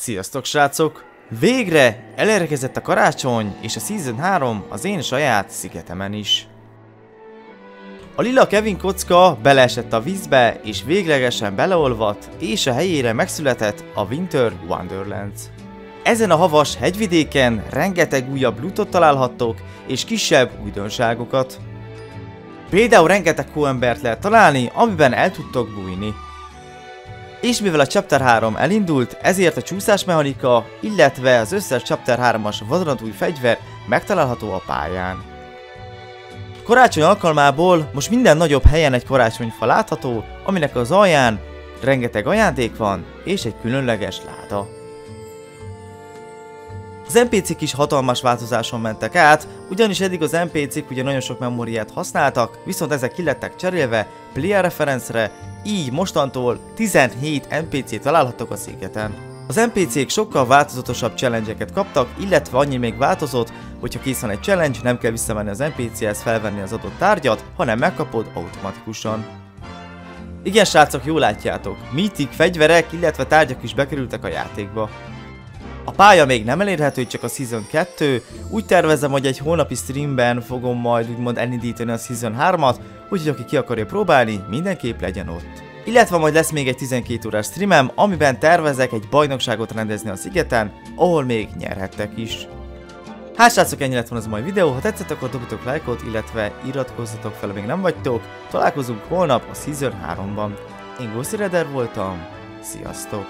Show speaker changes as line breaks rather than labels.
Sziasztok srácok! Végre elérkezett a karácsony, és a Season 3 az én saját szigetemen is. A lila Kevin kocka beleesett a vízbe, és véglegesen beleolvadt, és a helyére megszületett a Winter Wonderlands. Ezen a havas hegyvidéken rengeteg újabb lootot találhattok, és kisebb újdonságokat. Például rengeteg hóembert lehet találni, amiben el tudtok bújni. És mivel a Chapter 3 elindult, ezért a csúszásmechanika, illetve az összes Chapter 3-as vadonatúj fegyver megtalálható a pályán. Karácsony alkalmából most minden nagyobb helyen egy karácsonyfa látható, aminek az alján rengeteg ajándék van, és egy különleges láda. Az NPC-k is hatalmas változáson mentek át, ugyanis eddig az NPC-k ugye nagyon sok memóriát használtak, viszont ezek kilettek cserélve player reference-re, így mostantól 17 NPC találhatok a szigeten. Az NPC-k sokkal változatosabb challenge-eket kaptak, illetve annyi még változott, hogyha kész van egy challenge, nem kell visszamenni az NPC-hez felvenni az adott tárgyat, hanem megkapod automatikusan. Igen srácok, jól látjátok, mítik, fegyverek, illetve tárgyak is bekerültek a játékba. A pálya még nem elérhető, csak a Season 2, úgy tervezem, hogy egy hónapi streamben fogom majd úgymond elindítani a Season 3-at, úgyhogy aki ki akarja próbálni, mindenképp legyen ott. Illetve majd lesz még egy 12 órás streamem, amiben tervezek egy bajnokságot rendezni a szigeten, ahol még nyerhettek is. Hát srácok, ennyi lett volna ez a mai videó, ha tetszett, akkor dobjatok lájkot, illetve iratkozzatok fel, még nem vagytok. Találkozunk holnap a Season 3-ban. Én Ghost voltam, sziasztok!